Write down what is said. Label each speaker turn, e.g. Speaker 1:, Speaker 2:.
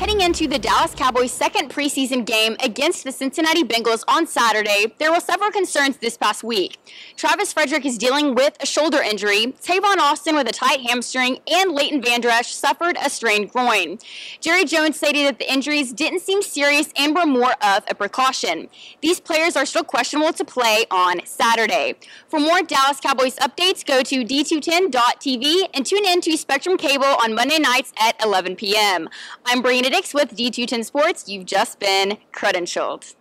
Speaker 1: Heading into the Dallas Cowboys' second preseason game against the Cincinnati Bengals on Saturday, there were several concerns this past week. Travis Frederick is dealing with a shoulder injury, Tavon Austin with a tight hamstring, and Leighton Vander Esch suffered a strained groin. Jerry Jones stated that the injuries didn't seem serious and were more of a precaution. These players are still questionable to play on Saturday. For more Dallas Cowboys updates, go to d210.tv and tune in to Spectrum Cable on Monday nights at 11 p.m. I'm Brina With D210 Sports. You've just been credentialed.